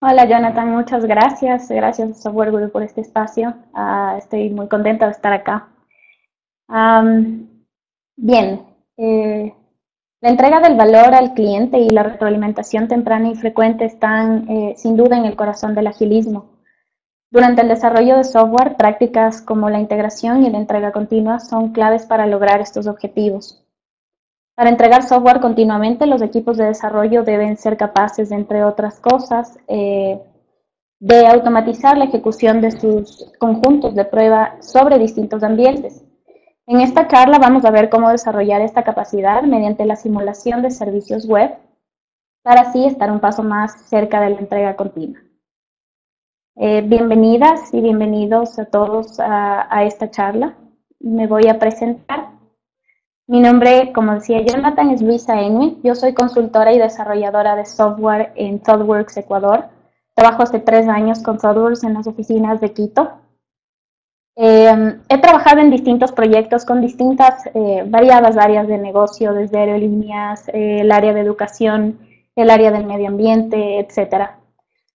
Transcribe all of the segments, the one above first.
Hola Jonathan, muchas gracias. Gracias a Software Guru por este espacio. Uh, estoy muy contenta de estar acá. Bien, eh, la entrega del valor al cliente y la retroalimentación temprana y frecuente están eh, sin duda en el corazón del agilismo. Durante el desarrollo de software, prácticas como la integración y la entrega continua son claves para lograr estos objetivos. Para entregar software continuamente, los equipos de desarrollo deben ser capaces, entre otras cosas, eh, de automatizar la ejecución de sus conjuntos de prueba sobre distintos ambientes. En esta charla vamos a ver cómo desarrollar esta capacidad mediante la simulación de servicios web para así estar un paso más cerca de la entrega continua. Eh, bienvenidas y bienvenidos a todos a, a esta charla. Me voy a presentar. Mi nombre, como decía Jonathan, es Luisa Enue. Yo soy consultora y desarrolladora de software en ThoughtWorks Ecuador. Trabajo hace tres años con ThoughtWorks en las oficinas de Quito. Eh, he trabajado en distintos proyectos con distintas, eh, variadas áreas de negocio, desde aerolíneas, eh, el área de educación, el área del medio ambiente, etc.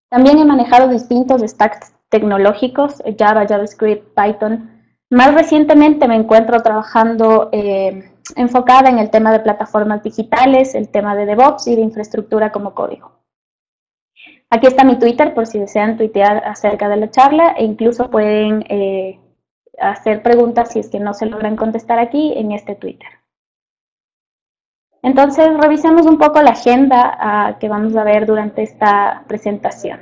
También he manejado distintos stacks tecnológicos, Java, JavaScript, Python. Más recientemente me encuentro trabajando enfocada en el tema de plataformas digitales, el tema de DevOps y de infraestructura como código. Aquí está mi Twitter por si desean tuitear acerca de la charla e incluso pueden eh, hacer preguntas si es que no se logran contestar aquí en este Twitter. Entonces, revisemos un poco la agenda uh, que vamos a ver durante esta presentación.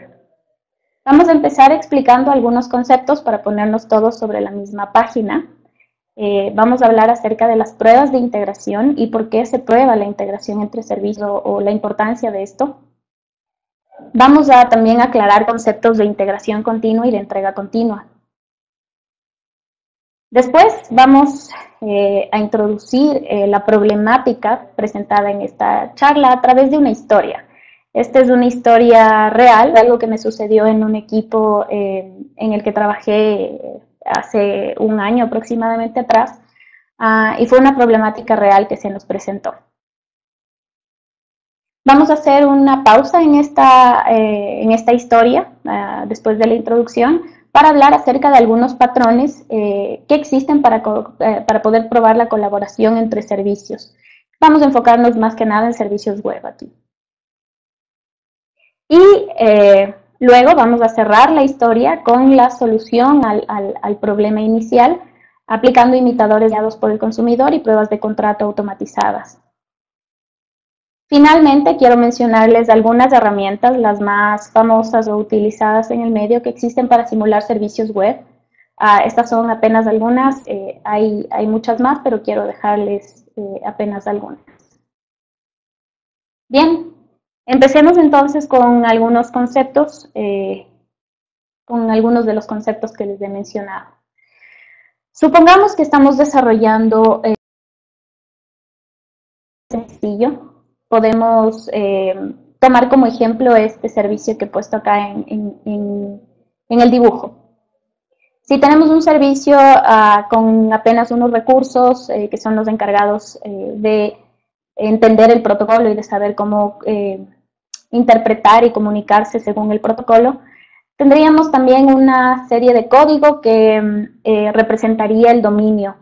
Vamos a empezar explicando algunos conceptos para ponernos todos sobre la misma página. Eh, vamos a hablar acerca de las pruebas de integración y por qué se prueba la integración entre servicios o la importancia de esto. Vamos a también aclarar conceptos de integración continua y de entrega continua. Después vamos eh, a introducir eh, la problemática presentada en esta charla a través de una historia. Esta es una historia real, algo que me sucedió en un equipo en el que trabajé hace un año aproximadamente atrás, uh, y fue una problemática real que se nos presentó. Vamos a hacer una pausa en esta, eh, en esta historia, uh, después de la introducción, para hablar acerca de algunos patrones eh, que existen para, eh, para poder probar la colaboración entre servicios. Vamos a enfocarnos más que nada en servicios web aquí. Y Luego vamos a cerrar la historia con la solución al, problema inicial, aplicando imitadores dados por el consumidor y pruebas de contrato automatizadas. Finalmente, quiero mencionarles algunas herramientas, las más famosas o utilizadas en el medio que existen para simular servicios web. Ah, estas son apenas algunas, eh, hay, hay, muchas más, pero quiero dejarles eh, apenas algunas. Bien, Empecemos entonces con algunos conceptos, eh, con algunos de los conceptos que les he mencionado. Supongamos que estamos desarrollando eh, sencillo. Podemos eh, tomar como ejemplo este servicio que he puesto acá en, el dibujo. Si tenemos un servicio ah, con apenas unos recursos que son los encargados de entender el protocolo y de saber cómo eh, interpretar y comunicarse según el protocolo. Tendríamos también una serie de código que eh, representaría el dominio.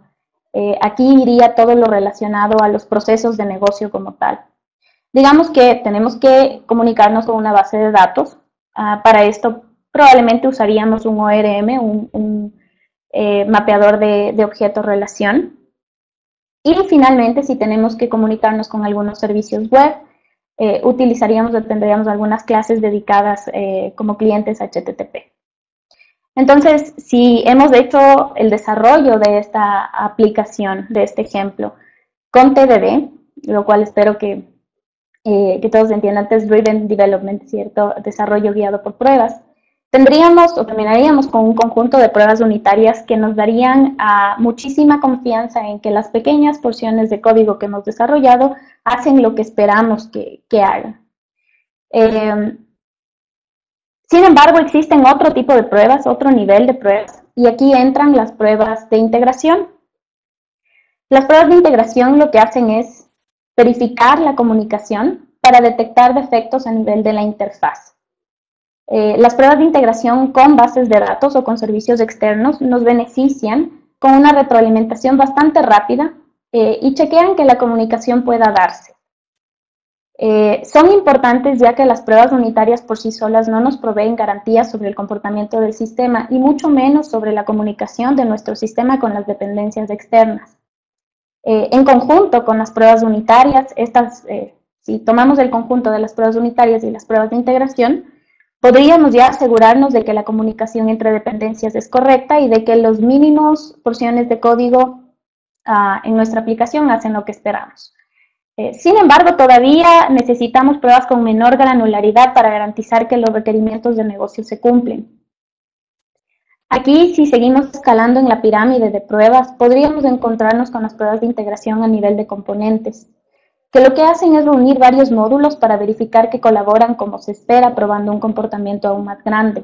Eh, aquí iría todo lo relacionado a los procesos de negocio como tal. Digamos que tenemos que comunicarnos con una base de datos. Ah, para esto probablemente usaríamos un ORM, un, mapeador de, de objetos relación. Y finalmente, si tenemos que comunicarnos con algunos servicios web, eh, utilizaríamos o tendríamos algunas clases dedicadas eh, como clientes HTTP. Entonces, si hemos hecho el desarrollo de esta aplicación, de este ejemplo, con TDD, lo cual espero que, eh, que todos entiendan, Test Driven Development, ¿cierto? Desarrollo guiado por pruebas, Tendríamos o terminaríamos con un conjunto de pruebas unitarias que nos darían a muchísima confianza en que las pequeñas porciones de código que hemos desarrollado hacen lo que esperamos que, hagan. Eh, sin embargo, existen otro tipo de pruebas, otro nivel de pruebas, y aquí entran las pruebas de integración. Las pruebas de integración lo que hacen es verificar la comunicación para detectar defectos a nivel de la interfaz. Eh, las pruebas de integración con bases de datos o con servicios externos nos benefician con una retroalimentación bastante rápida eh, y chequean que la comunicación pueda darse. Eh, son importantes ya que las pruebas unitarias por sí solas no nos proveen garantías sobre el comportamiento del sistema y mucho menos sobre la comunicación de nuestro sistema con las dependencias externas. en conjunto con las pruebas unitarias, estas, si tomamos el conjunto de las pruebas unitarias y las pruebas de integración, podríamos ya asegurarnos de que la comunicación entre dependencias es correcta y de que los mínimos porciones de código ah, en nuestra aplicación hacen lo que esperamos. Eh, sin embargo, todavía necesitamos pruebas con menor granularidad para garantizar que los requerimientos de negocio se cumplen. Aquí, si seguimos escalando en la pirámide de pruebas, podríamos encontrarnos con las pruebas de integración a nivel de componentes que lo que hacen es reunir varios módulos para verificar que colaboran como se espera, probando un comportamiento aún más grande.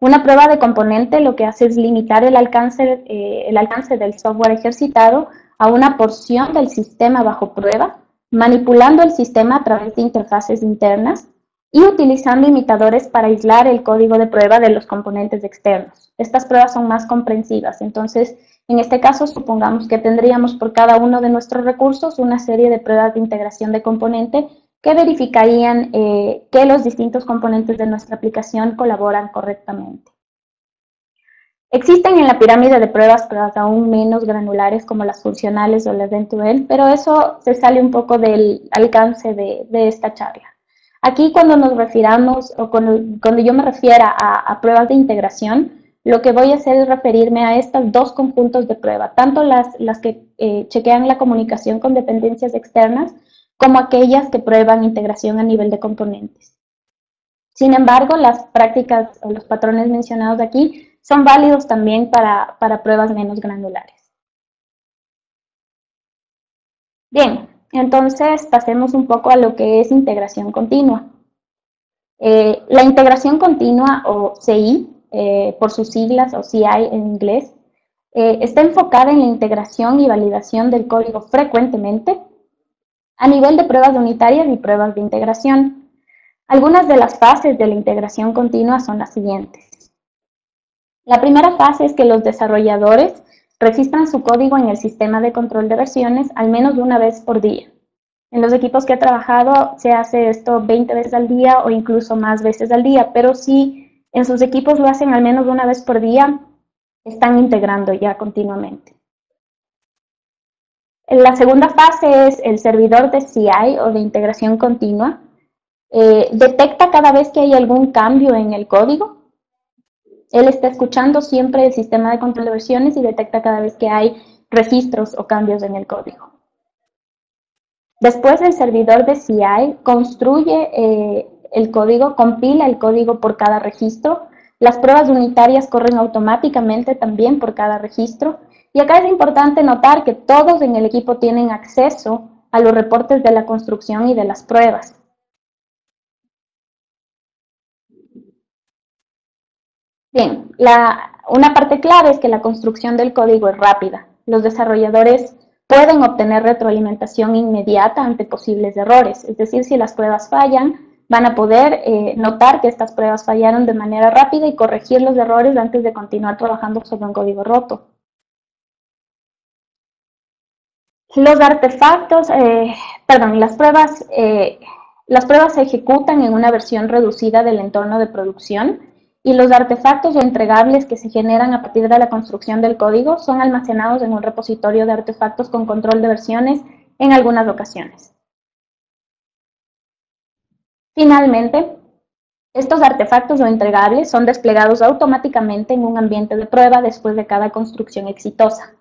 Una prueba de componente lo que hace es limitar el alcance, eh, el alcance del software ejercitado a una porción del sistema bajo prueba, manipulando el sistema a través de interfaces internas y utilizando imitadores para aislar el código de prueba de los componentes externos. Estas pruebas son más comprensivas, entonces en este caso, supongamos que tendríamos por cada uno de nuestros recursos una serie de pruebas de integración de componente que verificarían eh, que los distintos componentes de nuestra aplicación colaboran correctamente. Existen en la pirámide de pruebas pruebas aún menos granulares como las funcionales o las end-to-end, pero eso se sale un poco del alcance de, esta charla. Aquí cuando nos refiramos, o cuando, yo me refiera a pruebas de integración, lo que voy a hacer es referirme a estos dos conjuntos de prueba, tanto las, las que eh, chequean la comunicación con dependencias externas como aquellas que prueban integración a nivel de componentes. Sin embargo, las prácticas o los patrones mencionados aquí son válidos también para, pruebas menos granulares. Bien, entonces pasemos un poco a lo que es integración continua. Eh, la integración continua o CI eh, por sus siglas o CI en inglés, eh, está enfocada en la integración y validación del código frecuentemente a nivel de pruebas unitarias y pruebas de integración. Algunas de las fases de la integración continua son las siguientes. La primera fase es que los desarrolladores registran su código en el sistema de control de versiones al menos una vez por día. En los equipos que he trabajado se hace esto 20 veces al día o incluso más veces al día, pero sí en sus equipos lo hacen al menos una vez por día, están integrando ya continuamente. La segunda fase es el servidor de CI o de integración continua. Eh, detecta cada vez que hay algún cambio en el código. Él está escuchando siempre el sistema de control de versiones y detecta cada vez que hay registros o cambios en el código. Después el servidor de CI construye eh, el código, compila el código por cada registro. Las pruebas unitarias corren automáticamente también por cada registro. Y acá es importante notar que todos en el equipo tienen acceso a los reportes de la construcción y de las pruebas. Bien, una parte clave es que la construcción del código es rápida. Los desarrolladores pueden obtener retroalimentación inmediata ante posibles errores, es decir, si las pruebas fallan, van a poder eh, notar que estas pruebas fallaron de manera rápida y corregir los errores antes de continuar trabajando sobre un código roto. Los artefactos, eh, perdón, las pruebas, eh, las pruebas se ejecutan en una versión reducida del entorno de producción y los artefactos o entregables que se generan a partir de la construcción del código son almacenados en un repositorio de artefactos con control de versiones en algunas ocasiones. Finalmente, estos artefactos o entregables son desplegados automáticamente en un ambiente de prueba después de cada construcción exitosa.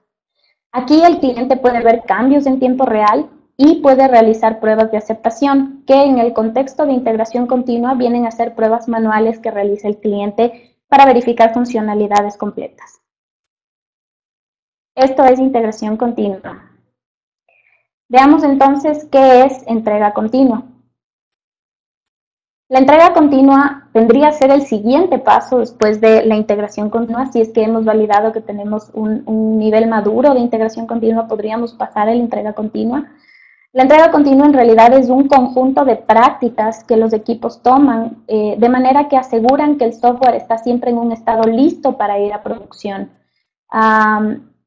Aquí el cliente puede ver cambios en tiempo real y puede realizar pruebas de aceptación, que en el contexto de integración continua vienen a ser pruebas manuales que realiza el cliente para verificar funcionalidades completas. Esto es integración continua. Veamos entonces qué es entrega continua. La entrega continua tendría a ser el siguiente paso después de la integración continua. Si es que hemos validado que tenemos un, nivel maduro de integración continua, podríamos pasar a la entrega continua. La entrega continua en realidad es un conjunto de prácticas que los equipos toman eh, de manera que aseguran que el software está siempre en un estado listo para ir a producción.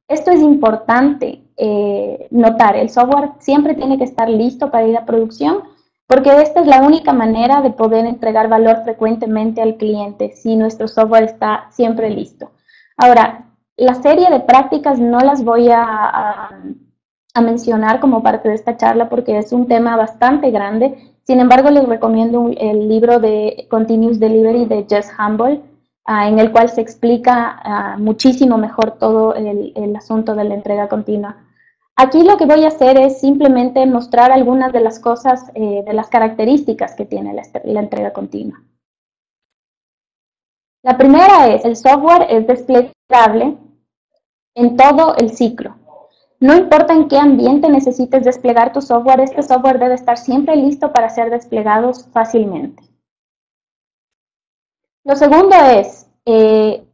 esto es importante eh, notar, el software siempre tiene que estar listo para ir a producción porque esta es la única manera de poder entregar valor frecuentemente al cliente si nuestro software está siempre listo. Ahora, la serie de prácticas no las voy a mencionar como parte de esta charla porque es un tema bastante grande. Sin embargo, les recomiendo el libro de Continuous Delivery de Jess Humble, ah, en el cual se explica ah, muchísimo mejor todo el, asunto de la entrega continua. Aquí lo que voy a hacer es simplemente mostrar algunas de las cosas, eh, de las características que tiene la entrega continua. La primera es, el software es desplegable en todo el ciclo. No importa en qué ambiente necesites desplegar tu software, este software debe estar siempre listo para ser desplegado fácilmente. Lo segundo es, eh,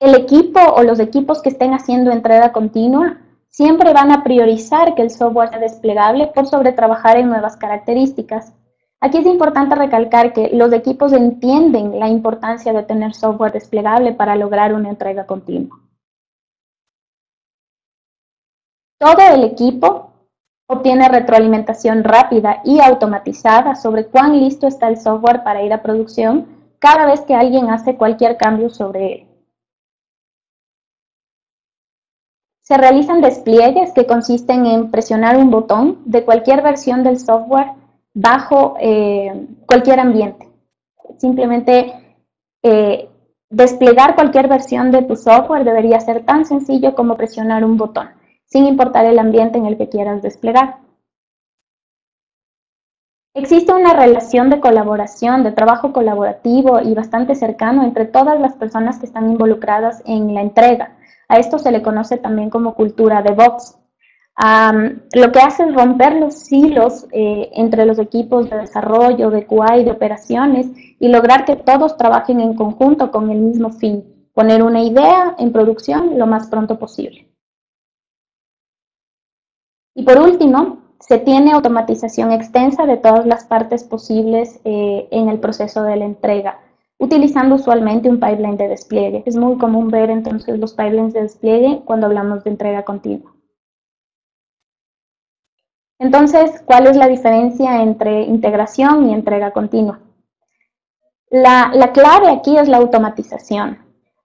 el equipo o los equipos que estén haciendo entrega continua siempre van a priorizar que el software sea desplegable por sobre trabajar en nuevas características. Aquí es importante recalcar que los equipos entienden la importancia de tener software desplegable para lograr una entrega continua. Todo el equipo obtiene retroalimentación rápida y automatizada sobre cuán listo está el software para ir a producción cada vez que alguien hace cualquier cambio sobre él. Se realizan despliegues que consisten en presionar un botón de cualquier versión del software bajo eh, cualquier ambiente. Simplemente eh, desplegar cualquier versión de tu software debería ser tan sencillo como presionar un botón sin importar el ambiente en el que quieras desplegar. Existe una relación de colaboración, de trabajo colaborativo y bastante cercano entre todas las personas que están involucradas en la entrega. A esto se le conoce también como cultura de box. lo que hace es romper los hilos eh, entre los equipos de desarrollo, de QA y de operaciones y lograr que todos trabajen en conjunto con el mismo fin, poner una idea en producción lo más pronto posible. Y por último, se tiene automatización extensa de todas las partes posibles eh, en el proceso de la entrega, utilizando usualmente un pipeline de despliegue. Es muy común ver entonces los pipelines de despliegue cuando hablamos de entrega continua. Entonces, ¿cuál es la diferencia entre integración y entrega continua? La, la clave aquí es la automatización.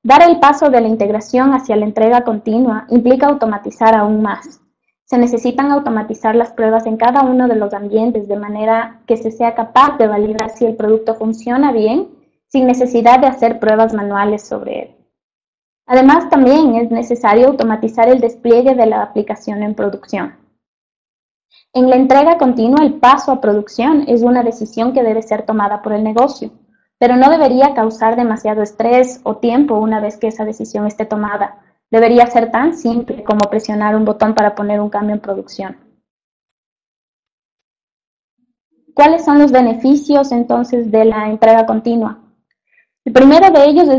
Dar el paso de la integración hacia la entrega continua implica automatizar aún más. Se necesitan automatizar las pruebas en cada uno de los ambientes de manera que se sea capaz de validar si el producto funciona bien sin necesidad de hacer pruebas manuales sobre él. Además, también es necesario automatizar el despliegue de la aplicación en producción. En la entrega continua, el paso a producción es una decisión que debe ser tomada por el negocio, pero no debería causar demasiado estrés o tiempo una vez que esa decisión esté tomada, Debería ser tan simple como presionar un botón para poner un cambio en producción. ¿Cuáles son los beneficios entonces de la entrega continua? El primero de ellos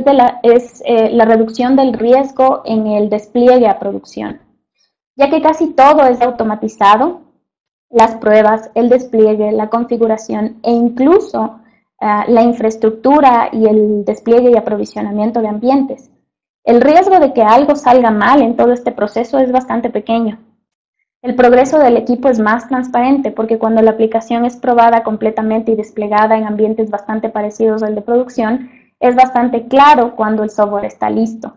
es, eh, la reducción del riesgo en el despliegue a producción, ya que casi todo es automatizado, las pruebas, el despliegue, la configuración e incluso ah, la infraestructura y el despliegue y aprovisionamiento de ambientes. El riesgo de que algo salga mal en todo este proceso es bastante pequeño. El progreso del equipo es más transparente porque cuando la aplicación es probada completamente y desplegada en ambientes bastante parecidos al de producción, es bastante claro cuando el software está listo.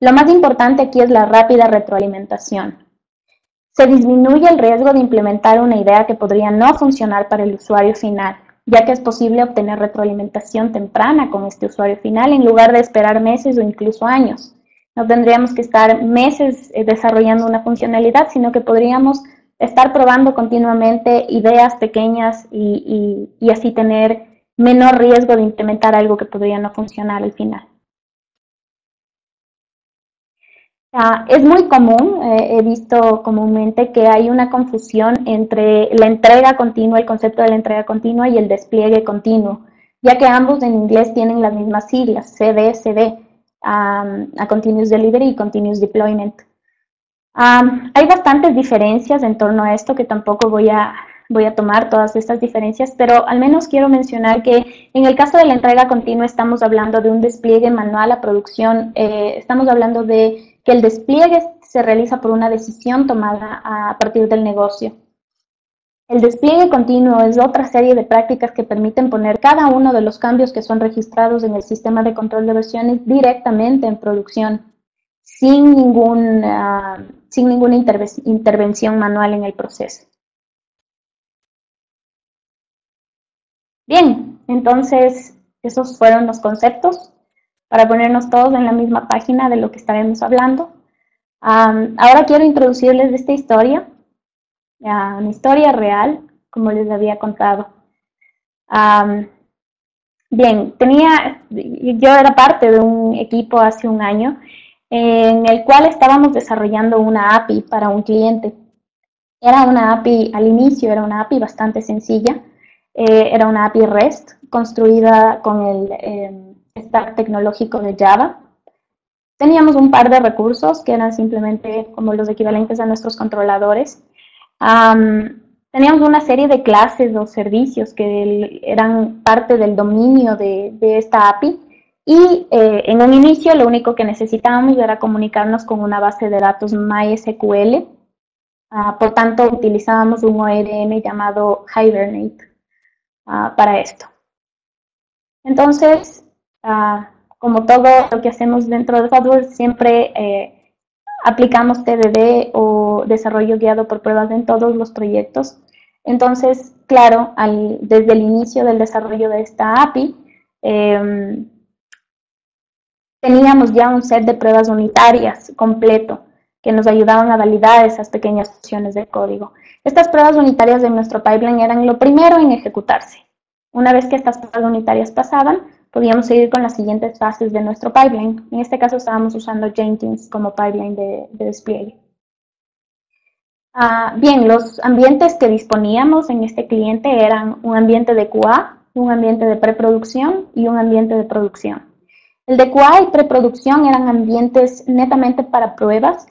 Lo más importante aquí es la rápida retroalimentación. Se disminuye el riesgo de implementar una idea que podría no funcionar para el usuario final ya que es posible obtener retroalimentación temprana con este usuario final en lugar de esperar meses o incluso años. No tendríamos que estar meses eh, desarrollando una funcionalidad, sino que podríamos estar probando continuamente ideas pequeñas y, y así tener menor riesgo de implementar algo que podría no funcionar al final. Ah, es muy común, eh, he visto comúnmente que hay una confusión entre la entrega continua, el concepto de la entrega continua y el despliegue continuo, ya que ambos en inglés tienen las mismas siglas, CD, a Continuous Delivery y Continuous Deployment. hay bastantes diferencias en torno a esto que tampoco voy a, voy a tomar todas estas diferencias, pero al menos quiero mencionar que en el caso de la entrega continua estamos hablando de un despliegue manual a producción, eh, estamos hablando de que el despliegue se realiza por una decisión tomada a partir del negocio. El despliegue continuo es otra serie de prácticas que permiten poner cada uno de los cambios que son registrados en el sistema de control de versiones directamente en producción, sin, sin ninguna intervención manual en el proceso. Bien, entonces esos fueron los conceptos para ponernos todos en la misma página de lo que estaremos hablando. ahora quiero introducirles esta historia una historia real, como les había contado. bien, tenía, yo era parte de un equipo hace un año en el cual estábamos desarrollando una API para un cliente. Era una API, al inicio era una API bastante sencilla, eh, era una API REST construida con el em, stack tecnológico de Java. Teníamos un par de recursos que eran simplemente como los equivalentes a nuestros controladores teníamos una serie de clases o servicios que eran parte del dominio de, esta API y eh, en un inicio lo único que necesitábamos era comunicarnos con una base de datos MySQL. Ah, por tanto, utilizábamos un ORM llamado Hibernate ah, para esto. Entonces, ah, como todo lo que hacemos dentro de software, siempre eh, aplicamos TDD o desarrollo guiado por pruebas en todos los proyectos. Entonces, claro, desde el inicio del desarrollo de esta API, em, teníamos ya un set de pruebas unitarias completo que nos ayudaban a validar esas pequeñas opciones de código. Estas pruebas unitarias de nuestro pipeline eran lo primero en ejecutarse. Una vez que estas pruebas unitarias pasaban, podíamos seguir con las siguientes fases de nuestro pipeline. En este caso estábamos usando Jenkins como pipeline de, despliegue. Ah, bien, los ambientes que disponíamos en este cliente eran un ambiente de QA, un ambiente de preproducción y un ambiente de producción. El de QA y preproducción eran ambientes netamente para pruebas,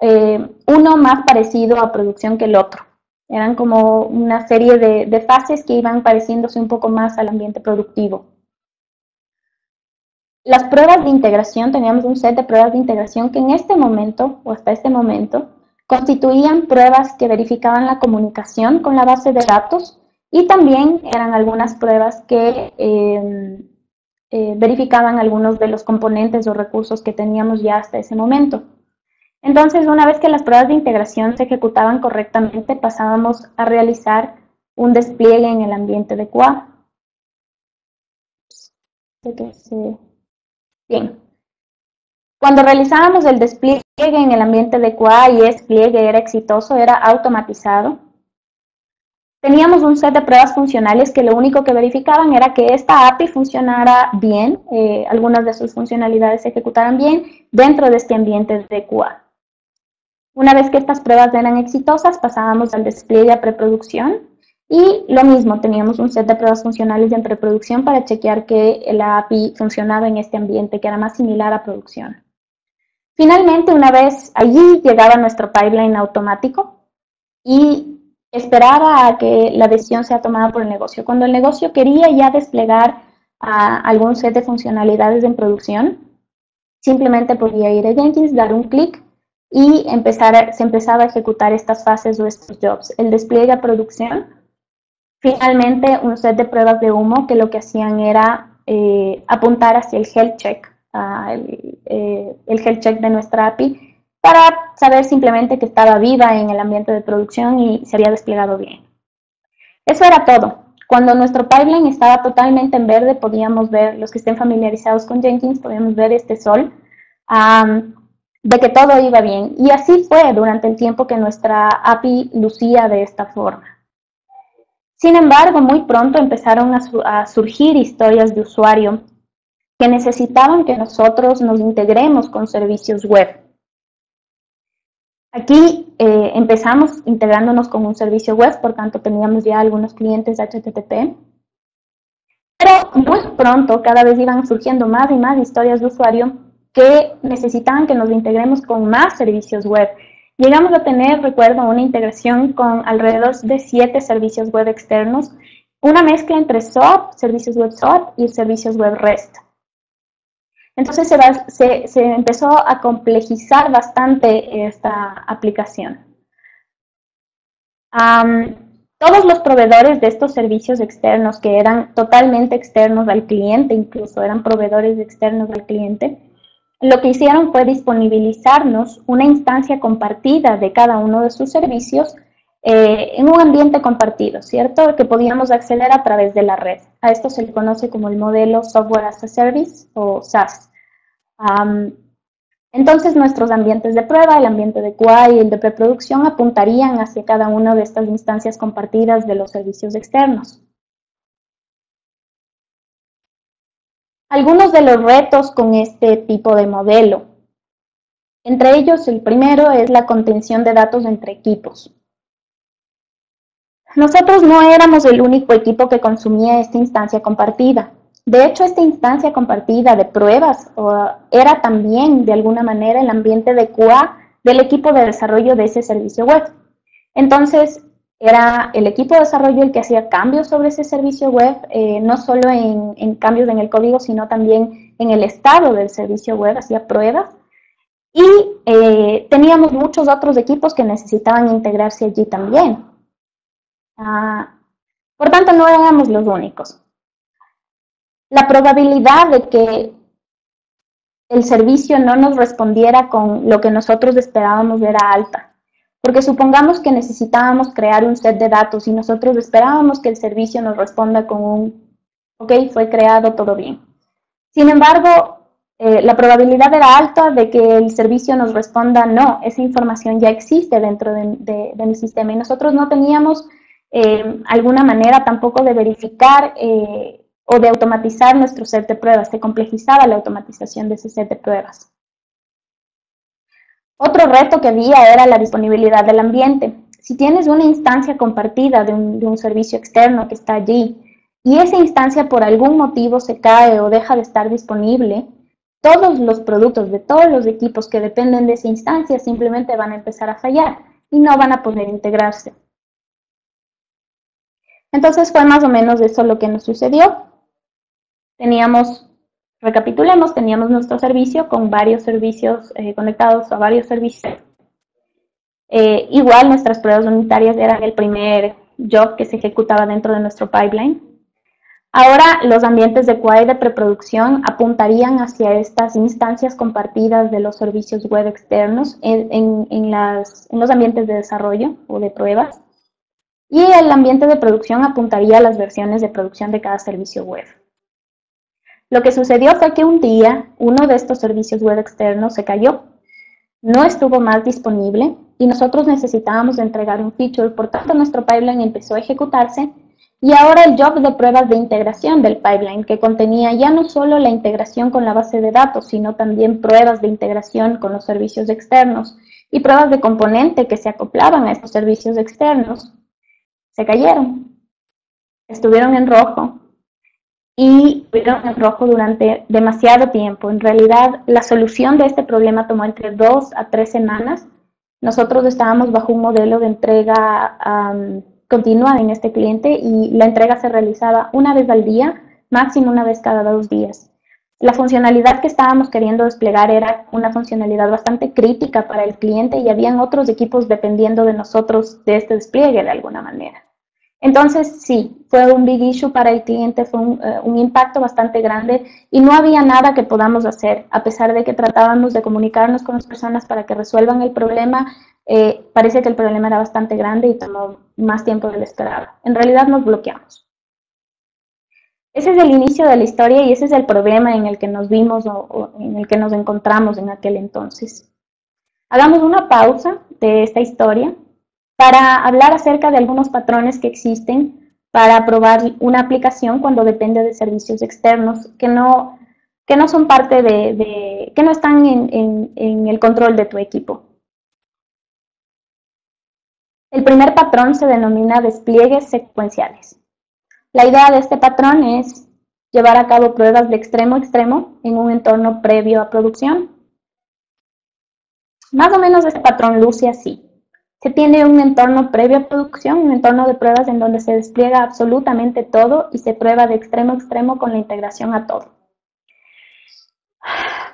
eh, uno más parecido a producción que el otro. Eran como una serie de fases que iban pareciéndose un poco más al ambiente productivo. Las pruebas de integración, teníamos un set de pruebas de integración que en este momento, o hasta este momento, constituían pruebas que verificaban la comunicación con la base de datos y también eran algunas pruebas que em, eh, verificaban algunos de los componentes o recursos que teníamos ya hasta ese momento. Entonces, una vez que las pruebas de integración se ejecutaban correctamente, pasábamos a realizar un despliegue en el ambiente de QA. Bien. Cuando realizábamos el despliegue en el ambiente de QA y ese despliegue era exitoso, era automatizado, teníamos un set de pruebas funcionales que lo único que verificaban era que esta API funcionara bien, eh, algunas de sus funcionalidades se ejecutaran bien dentro de este ambiente de QA. Una vez que estas pruebas eran exitosas, pasábamos al despliegue a preproducción y lo mismo, teníamos un set de pruebas funcionales en preproducción para chequear que la API funcionaba en este ambiente, que era más similar a producción. Finalmente, una vez allí llegaba nuestro pipeline automático y esperaba a que la decisión sea tomada por el negocio. Cuando el negocio quería ya desplegar algún set de funcionalidades en producción, simplemente podía ir a Jenkins, dar un clic y empezar, se empezaba a ejecutar estas fases o estos jobs. El despliegue a producción Finalmente, un set de pruebas de humo que lo que hacían era eh, apuntar hacia el health check, el, eh, el health check de nuestra API, para saber simplemente que estaba viva en el ambiente de producción y se había desplegado bien. Eso era todo. Cuando nuestro pipeline estaba totalmente en verde, podíamos ver, los que estén familiarizados con Jenkins, podíamos ver este sol, de que todo iba bien. Y así fue durante el tiempo que nuestra API lucía de esta forma. Sin embargo, muy pronto empezaron a, surgir historias de usuario que necesitaban que nosotros nos integremos con servicios web. Aquí eh, empezamos integrándonos con un servicio web, por tanto teníamos ya algunos clientes HTTP. Pero muy pronto cada vez iban surgiendo más y más historias de usuario que necesitaban que nos integremos con más servicios web. Llegamos a tener, recuerdo, una integración con alrededor de siete servicios web externos, una mezcla entre SOAP, servicios web SOAP y servicios web REST. Entonces se, empezó a complejizar bastante esta aplicación. todos los proveedores de estos servicios externos, que eran totalmente externos al cliente, incluso eran proveedores externos al cliente, lo que hicieron fue disponibilizarnos una instancia compartida de cada uno de sus servicios eh, en un ambiente compartido, ¿cierto? Que podíamos acceder a través de la red. A esto se le conoce como el modelo Software as a Service o SaaS. entonces nuestros ambientes de prueba, el ambiente de QA y el de preproducción apuntarían hacia cada una de estas instancias compartidas de los servicios externos. Algunos de los retos con este tipo de modelo. Entre ellos, el primero es la contención de datos entre equipos. Nosotros no éramos el único equipo que consumía esta instancia compartida. De hecho, esta instancia compartida de pruebas era también, de alguna manera, el ambiente de QA del equipo de desarrollo de ese servicio web. Entonces, era el equipo de desarrollo el que hacía cambios sobre ese servicio web, eh, no solo en, cambios en el código, sino también en el estado del servicio web, hacía pruebas. Y eh, teníamos muchos otros equipos que necesitaban integrarse allí también. Ah, por tanto, no éramos los únicos. La probabilidad de que el servicio no nos respondiera con lo que nosotros esperábamos era alta. Porque supongamos que necesitábamos crear un set de datos y nosotros esperábamos que el servicio nos responda con un, ok, fue creado, todo bien. Sin embargo, eh, la probabilidad era alta de que el servicio nos responda, no, esa información ya existe dentro de, mi sistema y nosotros no teníamos eh, alguna manera tampoco de verificar eh, o de automatizar nuestro set de pruebas, se complejizaba la automatización de ese set de pruebas. Otro reto que había era la disponibilidad del ambiente. Si tienes una instancia compartida de un, servicio externo que está allí y esa instancia por algún motivo se cae o deja de estar disponible, todos los productos de todos los equipos que dependen de esa instancia simplemente van a empezar a fallar y no van a poder integrarse. Entonces fue más o menos eso lo que nos sucedió. Teníamos Recapitulemos, teníamos nuestro servicio con varios servicios eh, conectados a varios servicios. Eh, igual nuestras pruebas unitarias eran el primer job que se ejecutaba dentro de nuestro pipeline. Ahora los ambientes de QA de preproducción apuntarían hacia estas instancias compartidas de los servicios web externos en, en los ambientes de desarrollo o de pruebas. Y el ambiente de producción apuntaría a las versiones de producción de cada servicio web. Lo que sucedió fue que un día uno de estos servicios web externos se cayó, no estuvo más disponible y nosotros necesitábamos entregar un feature, por tanto nuestro pipeline empezó a ejecutarse y ahora el job de pruebas de integración del pipeline, que contenía ya no solo la integración con la base de datos, sino también pruebas de integración con los servicios externos y pruebas de componente que se acoplaban a estos servicios externos, se cayeron. Estuvieron en rojo y estuvieron en rojo durante demasiado tiempo. En realidad, la solución de este problema tomó entre dos a tres semanas. Nosotros estábamos bajo un modelo de entrega continua en este cliente y la entrega se realizaba una vez al día, máximo una vez cada dos días. La funcionalidad que estábamos queriendo desplegar era una funcionalidad bastante crítica para el cliente y habían otros equipos dependiendo de nosotros de este despliegue de alguna manera. Entonces, sí, fue un big issue para el cliente, fue eh, un, impacto bastante grande y no había nada que podamos hacer, a pesar de que tratábamos de comunicarnos con las personas para que resuelvan el problema, eh, parece que el problema era bastante grande y tomó más tiempo del esperado. En realidad nos bloqueamos. Ese es el inicio de la historia y ese es el problema en el que nos vimos o en el que nos encontramos en aquel entonces. Hagamos una pausa de esta historia para hablar acerca de algunos patrones que existen para probar una aplicación cuando depende de servicios externos que no, que no son parte de, que no están en, en el control de tu equipo. El primer patrón se denomina despliegues secuenciales. La idea de este patrón es llevar a cabo pruebas de extremo a extremo en un entorno previo a producción Más o menos este patrón luce así. Se tiene un entorno previo a producción, un entorno de pruebas en donde se despliega absolutamente todo y se prueba de extremo a extremo con la integración a todo.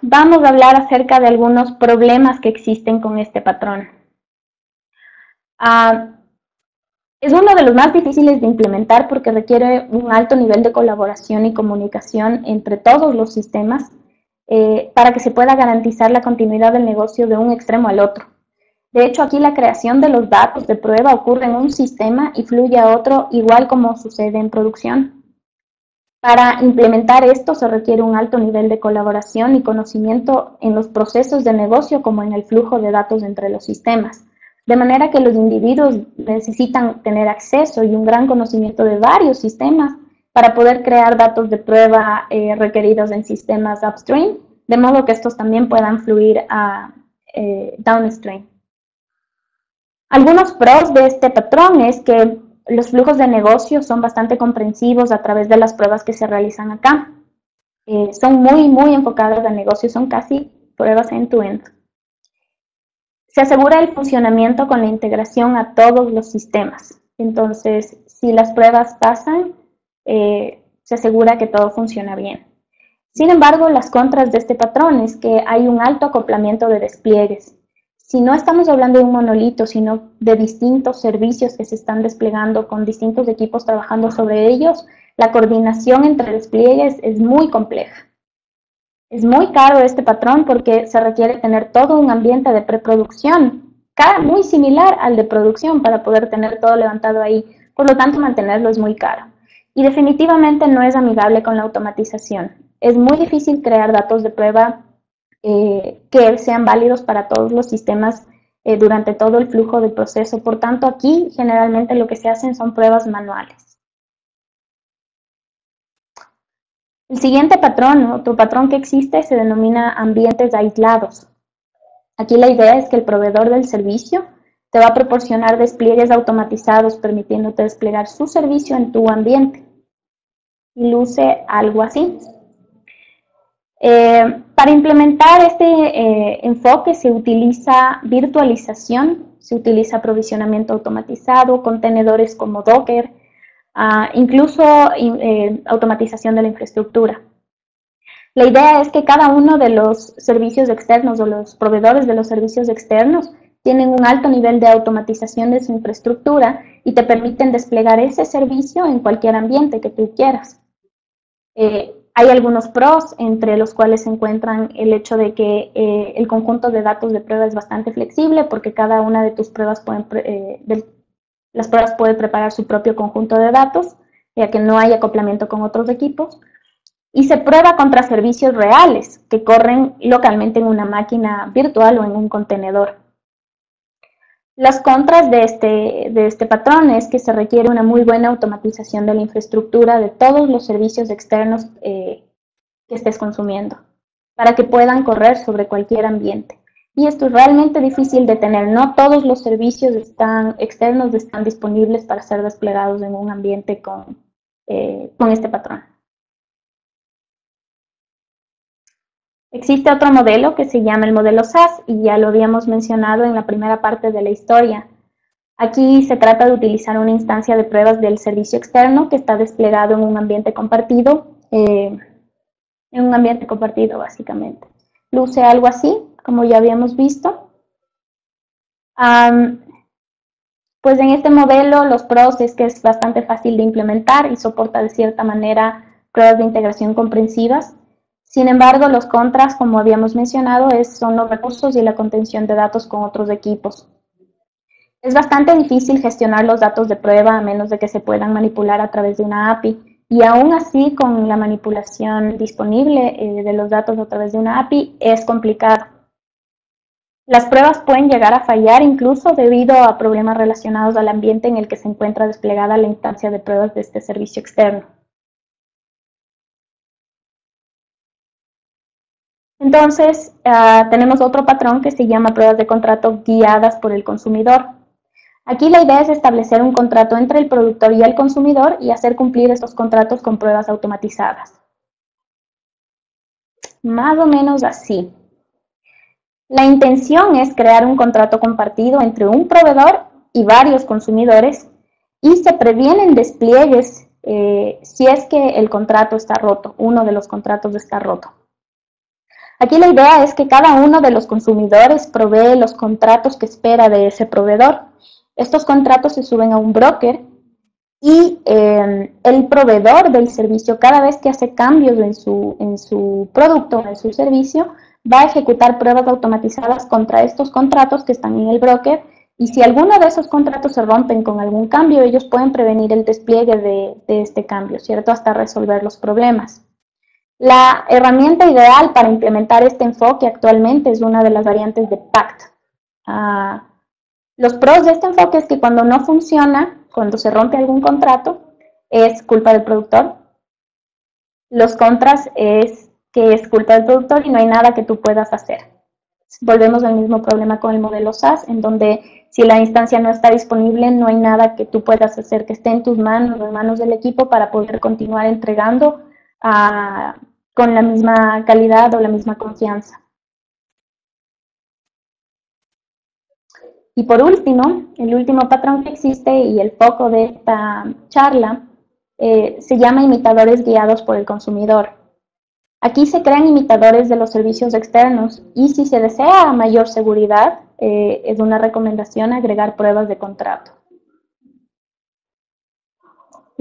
Vamos a hablar acerca de algunos problemas que existen con este patrón. Ah, es uno de los más difíciles de implementar porque requiere un alto nivel de colaboración y comunicación entre todos los sistemas eh, para que se pueda garantizar la continuidad del negocio de un extremo al otro. De hecho, aquí la creación de los datos de prueba ocurre en un sistema y fluye a otro igual como sucede en producción. Para implementar esto se requiere un alto nivel de colaboración y conocimiento en los procesos de negocio como en el flujo de datos entre los sistemas. De manera que los individuos necesitan tener acceso y un gran conocimiento de varios sistemas para poder crear datos de prueba eh, requeridos en sistemas upstream, de modo que estos también puedan fluir a eh, downstream. Algunos pros de este patrón es que los flujos de negocio son bastante comprensivos a través de las pruebas que se realizan acá. Eh, son muy, muy enfocados al negocio, son casi pruebas end-to-end. end se asegura el funcionamiento con la integración a todos los sistemas. Entonces, si las pruebas pasan, eh, se asegura que todo funciona bien. Sin embargo, las contras de este patrón es que hay un alto acoplamiento de despliegues. Si no estamos hablando de un monolito, sino de distintos servicios que se están desplegando con distintos equipos trabajando sobre ellos, la coordinación entre despliegues es muy compleja. Es muy caro este patrón porque se requiere tener todo un ambiente de preproducción, muy similar al de producción para poder tener todo levantado ahí. Por lo tanto, mantenerlo es muy caro. Y definitivamente no es amigable con la automatización. Es muy difícil crear datos de prueba eh, que sean válidos para todos los sistemas eh, durante todo el flujo del proceso. Por tanto, aquí generalmente lo que se hacen son pruebas manuales. El siguiente patrón, otro patrón que existe, se denomina ambientes aislados. Aquí la idea es que el proveedor del servicio te va a proporcionar despliegues automatizados permitiéndote desplegar su servicio en tu ambiente. Y luce algo así. Eh, para implementar este eh, enfoque se utiliza virtualización, se utiliza aprovisionamiento automatizado, contenedores como Docker, incluso eh, automatización de la infraestructura. La idea es que cada uno de los servicios externos o los proveedores de los servicios externos tienen un alto nivel de automatización de su infraestructura y te permiten desplegar ese servicio en cualquier ambiente que tú quieras. Hay algunos pros, entre los cuales se encuentran el hecho de que eh, el conjunto de datos de prueba es bastante flexible porque cada una de tus pruebas pueden, las pruebas pueden preparar su propio conjunto de datos, ya que no hay acoplamiento con otros equipos. Y se prueba contra servicios reales que corren localmente en una máquina virtual o en un contenedor. Las contras de este, de este patrón es que se requiere una muy buena automatización de la infraestructura de todos los servicios externos eh, que estés consumiendo para que puedan correr sobre cualquier ambiente. Y esto es realmente difícil de tener. No todos los servicios están, externos están disponibles para ser desplegados en un ambiente con, eh, con este patrón. Existe otro modelo que se llama el modelo SAS y ya lo habíamos mencionado en la primera parte de la historia. Aquí se trata de utilizar una instancia de pruebas del servicio externo que está desplegado en un ambiente compartido, eh, en un ambiente compartido básicamente. Luce algo así, como ya habíamos visto. pues en este modelo los pros es que es bastante fácil de implementar y soporta de cierta manera pruebas de integración comprensivas. Sin embargo, los contras, como habíamos mencionado, son los recursos y la contención de datos con otros equipos. Es bastante difícil gestionar los datos de prueba a menos de que se puedan manipular a través de una API. Y aún así, con la manipulación disponible eh, de los datos a través de una API, es complicado. Las pruebas pueden llegar a fallar incluso debido a problemas relacionados al ambiente en el que se encuentra desplegada la instancia de pruebas de este servicio externo. Entonces, ah, tenemos otro patrón que se llama pruebas de contrato guiadas por el consumidor. Aquí la idea es establecer un contrato entre el productor y el consumidor y hacer cumplir estos contratos con pruebas automatizadas. Más o menos así. La intención es crear un contrato compartido entre un proveedor y varios consumidores y se previenen despliegues eh, si es que el contrato está roto, uno de los contratos está roto. Aquí la idea es que cada uno de los consumidores provee los contratos que espera de ese proveedor. Estos contratos se suben a un broker y eh, el proveedor del servicio, cada vez que hace cambios en su, en su producto, en su servicio, va a ejecutar pruebas automatizadas contra estos contratos que están en el broker y si alguno de esos contratos se rompen con algún cambio, ellos pueden prevenir el despliegue de, este cambio, ¿cierto? Hasta resolver los problemas. La herramienta ideal para implementar este enfoque actualmente es una de las variantes de PACT. Ah, los pros de este enfoque es que cuando no funciona, cuando se rompe algún contrato, es culpa del productor. Los contras es que es culpa del productor y no hay nada que tú puedas hacer. Volvemos al mismo problema con el modelo SaaS, en donde si la instancia no está disponible, no hay nada que tú puedas hacer que esté en tus manos o en manos del equipo para poder continuar entregando ah, con la misma calidad o la misma confianza. Y por último, el último patrón que existe y el foco de esta charla eh, se llama imitadores guiados por el consumidor. Aquí se crean imitadores de los servicios externos y si se desea mayor seguridad, eh, es una recomendación agregar pruebas de contrato.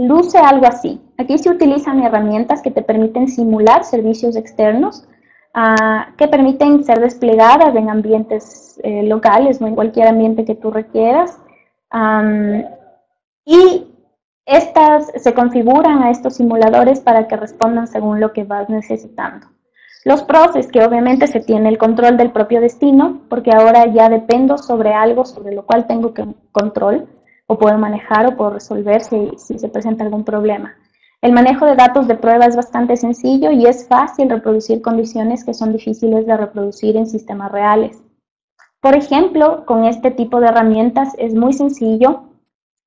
Luce algo así. Aquí se utilizan herramientas que te permiten simular servicios externos, ah, que permiten ser desplegadas en ambientes eh, locales o en cualquier ambiente que tú requieras. y estas se configuran a estos simuladores para que respondan según lo que vas necesitando. Los pros es que obviamente se tiene el control del propio destino, porque ahora ya dependo sobre algo sobre lo cual tengo control, o puedo manejar o puedo resolver si, si se presenta algún problema. El manejo de datos de prueba es bastante sencillo y es fácil reproducir condiciones que son difíciles de reproducir en sistemas reales. Por ejemplo, con este tipo de herramientas es muy sencillo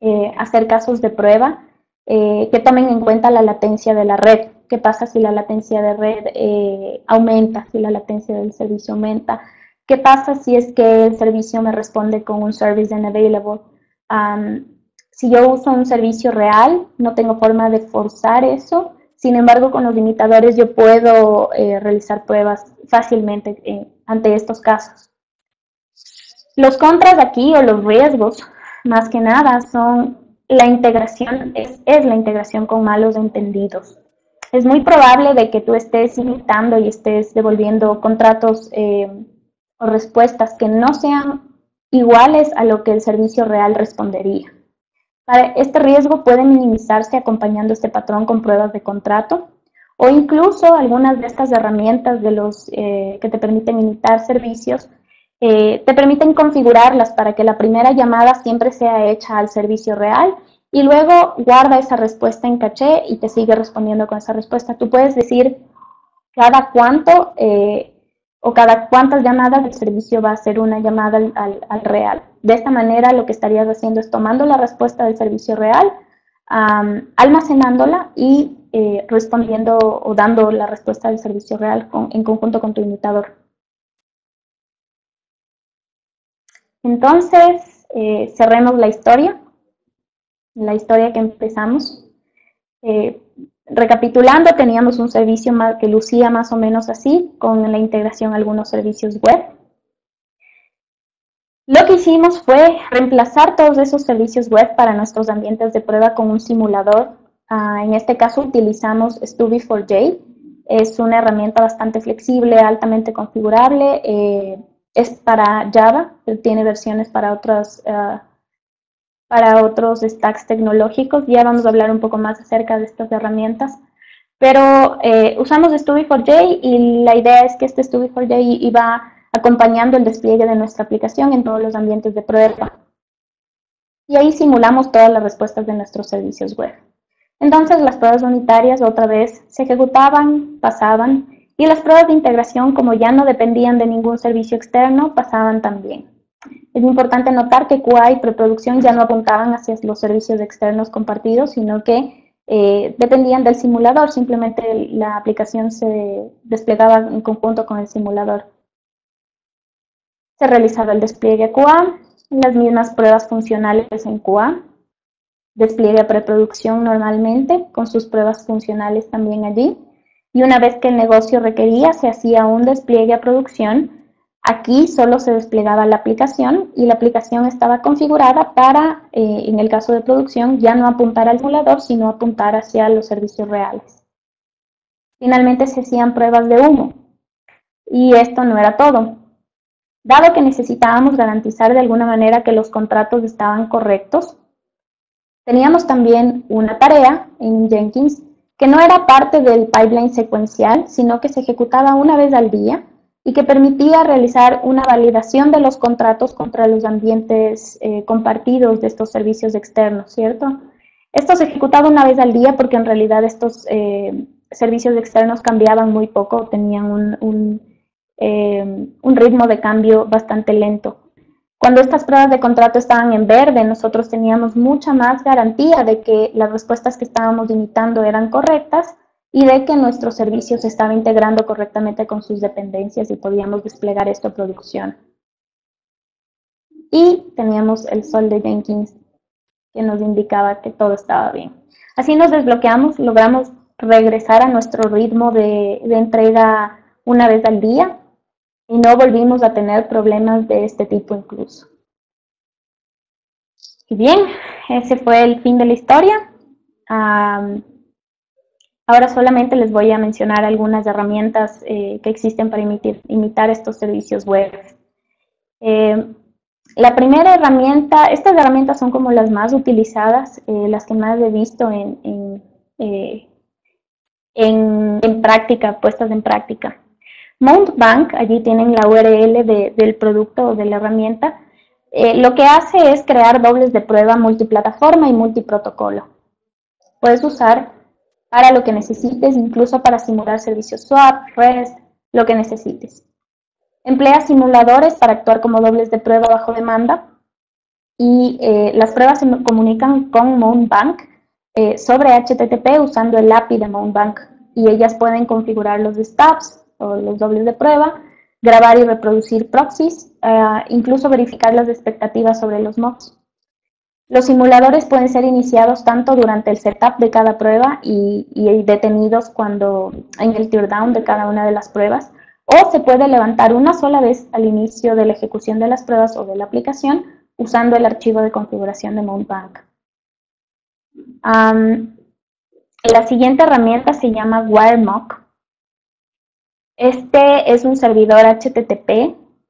eh, hacer casos de prueba eh, que tomen en cuenta la latencia de la red. ¿Qué pasa si la latencia de red eh, aumenta, si la latencia del servicio aumenta? ¿Qué pasa si es que el servicio me responde con un service unavailable? Si yo uso un servicio real, no tengo forma de forzar eso. Sin embargo, con los limitadores yo puedo realizar pruebas fácilmente ante estos casos. Los contras aquí o los riesgos más que nada son la integración, es, la integración con malos entendidos. Es muy probable de que tú estés imitando y estés devolviendo contratos eh, o respuestas que no sean iguales a lo que el servicio real respondería. este riesgo puede minimizarse acompañando este patrón con pruebas de contrato o incluso algunas de estas herramientas de los, eh, que te permiten imitar servicios eh, te permiten configurarlas para que la primera llamada siempre sea hecha al servicio real y luego guarda esa respuesta en caché y te sigue respondiendo con esa respuesta. Tú puedes decir cada cuánto eh, o cada cuántas llamadas el servicio va a hacer una llamada al, real. De esta manera lo que estarías haciendo es tomando la respuesta del servicio real, almacenándola y eh, respondiendo o dando la respuesta del servicio real en conjunto con tu imitador. Entonces, eh, cerremos la historia, la historia que empezamos. Eh, recapitulando, teníamos un servicio que lucía más o menos así, con la integración a algunos servicios web. Lo que hicimos fue reemplazar todos esos servicios web para nuestros ambientes de prueba con un simulador. Ah, en este caso utilizamos Stubi4J. Es una herramienta bastante flexible, altamente configurable. Eh, es para Java, tiene versiones para otros, eh, para otros stacks tecnológicos. Ya vamos a hablar un poco más acerca de estas herramientas. Pero eh, usamos Study4J y la idea es que este Study4J iba acompañando el despliegue de nuestra aplicación en todos los ambientes de prueba. Y ahí simulamos todas las respuestas de nuestros servicios web. Entonces las pruebas unitarias otra vez se ejecutaban, pasaban y las pruebas de integración, como ya no dependían de ningún servicio externo, pasaban también. Es importante notar que QA y preproducción ya no apuntaban hacia los servicios externos compartidos, sino que eh, dependían del simulador, simplemente la aplicación se desplegaba en conjunto con el simulador. Se realizaba el despliegue QA, las mismas pruebas funcionales en QA, despliegue a preproducción normalmente, con sus pruebas funcionales también allí. Y una vez que el negocio requería, se hacía un despliegue a producción. Aquí solo se desplegaba la aplicación y la aplicación estaba configurada para, eh, en el caso de producción, ya no apuntar al emulador, sino apuntar hacia los servicios reales. Finalmente se hacían pruebas de humo. Y esto no era todo. Dado que necesitábamos garantizar de alguna manera que los contratos estaban correctos, teníamos también una tarea en Jenkins que no era parte del pipeline secuencial, sino que se ejecutaba una vez al día y que permitía realizar una validación de los contratos contra los ambientes eh, compartidos de estos servicios externos, ¿cierto? Esto se ejecutaba una vez al día porque en realidad estos eh, servicios externos cambiaban muy poco, tenían un eh, un ritmo de cambio bastante lento. Cuando estas pruebas de contrato estaban en verde, nosotros teníamos mucha más garantía de que las respuestas que estábamos imitando eran correctas y de que nuestro servicio se estaba integrando correctamente con sus dependencias y podíamos desplegar esto a producción. Y teníamos el sol de Jenkins que nos indicaba que todo estaba bien. Así nos desbloqueamos, logramos regresar a nuestro ritmo de, de entrega una vez al día y no volvimos a tener problemas de este tipo incluso. Y bien, ese fue el fin de la historia. Ahora solamente les voy a mencionar algunas herramientas eh, que existen para imitar estos servicios web. Eh, la primera herramienta, estas herramientas son como las más utilizadas, eh, las que más he visto en, en práctica, puestas en práctica. Mountbank, allí tienen la URL del producto o de la herramienta, eh, lo que hace es crear dobles de prueba multiplataforma y multiprotocolo. Puedes usar para lo que necesites, incluso para simular servicios swap, REST, lo que necesites. Emplea simuladores para actuar como dobles de prueba bajo demanda y eh, las pruebas se comunican con Mountbank eh, sobre HTTP usando el API de Mountbank y ellas pueden configurar los stubs, o los dobles de prueba, grabar y reproducir proxies, eh, incluso verificar las expectativas sobre los mocks. Los simuladores pueden ser iniciados tanto durante el setup de cada prueba y, detenidos cuando en el teardown de cada una de las pruebas, o se puede levantar una sola vez al inicio de la ejecución de las pruebas o de la aplicación usando el archivo de configuración de Mountbank. la siguiente herramienta se llama WireMock este es un servidor HTTP.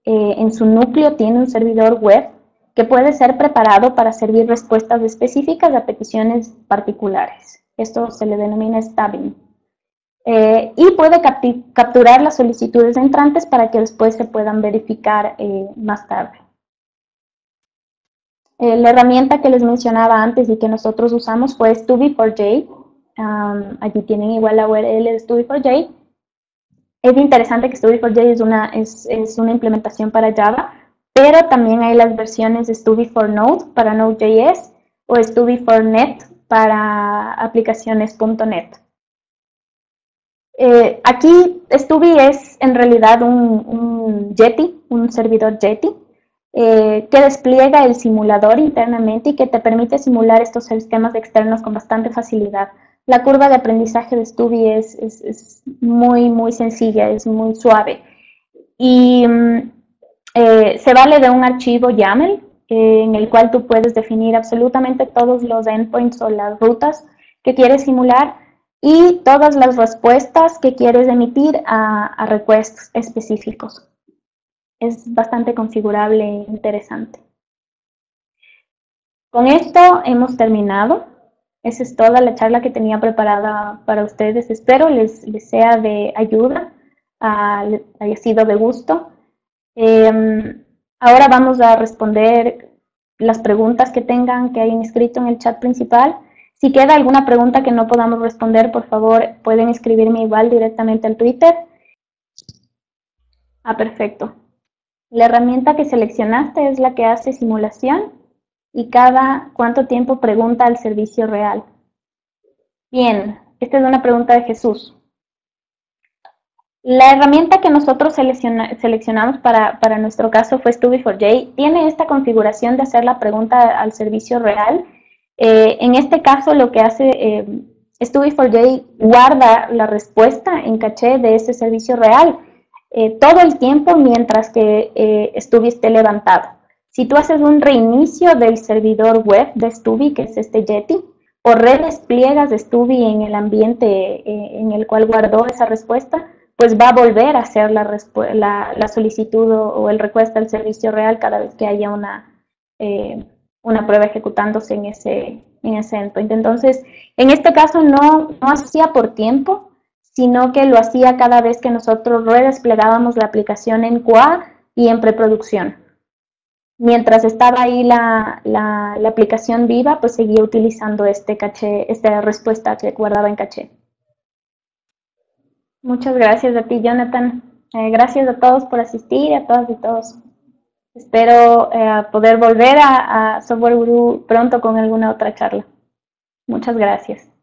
Eh, en su núcleo tiene un servidor web que puede ser preparado para servir respuestas específicas a peticiones particulares. Esto se le denomina stabbing. Eh, y puede capturar las solicitudes entrantes para que después se puedan verificar eh, más tarde. la herramienta que les mencionaba antes y que nosotros usamos fue Stubby4j. allí tienen igual la URL de Stubby4j es interesante que Stubby4j es una, es, es una implementación para Java, pero también hay las versiones de Stubby4Node para Node.js o Stubby4Net para aplicaciones.net. Eh, aquí Stubby es en realidad un, un un servidor Jetty, eh, que despliega el simulador internamente y que te permite simular estos sistemas externos con bastante facilidad la curva de aprendizaje de Stubby es, muy, muy sencilla, es muy suave. Y mm, eh, se vale de un archivo YAML eh, en el cual tú puedes definir absolutamente todos los endpoints o las rutas que quieres simular y todas las respuestas que quieres emitir a, a requests específicos. Es bastante configurable e interesante. Con esto hemos terminado. Esa es toda la charla que tenía preparada para ustedes. Espero les, sea de ayuda, uh, les haya sido de gusto. Em, ahora vamos a responder las preguntas que tengan, que hayan escrito en el chat principal. Si queda alguna pregunta que no podamos responder, por favor, pueden escribirme igual directamente al Twitter. Ah, perfecto. La herramienta que seleccionaste es la que hace simulación y cada cuánto tiempo pregunta al servicio real. Bien, esta es una pregunta de Jesús. La herramienta que nosotros seleccionamos para, nuestro caso fue Stubby4j. Tiene esta configuración de hacer la pregunta al servicio real. Eh, en este caso, lo que hace eh, Stubby4j guarda la respuesta en caché de ese servicio real eh, todo el tiempo mientras que eh, Stubby esté levantado. Si tú haces un reinicio del servidor web de Stubby, que es este Yeti, o redespliegas Stubby en el ambiente en el cual guardó esa respuesta, pues va a volver a hacer la, solicitud o, el request al servicio real cada vez que haya una, eh, una prueba ejecutándose en ese, en ese endpoint. Entonces, en este caso no, no hacía por tiempo, sino que lo hacía cada vez que nosotros redesplegábamos la aplicación en QA y en preproducción. Mientras estaba ahí la, la, la aplicación viva, pues seguía utilizando este caché, esta respuesta que guardaba en caché. Muchas gracias a ti, Jonathan. Eh, gracias a todos por asistir, a todas y todos. Espero eh, poder volver a, a Software Guru pronto con alguna otra charla. Muchas gracias.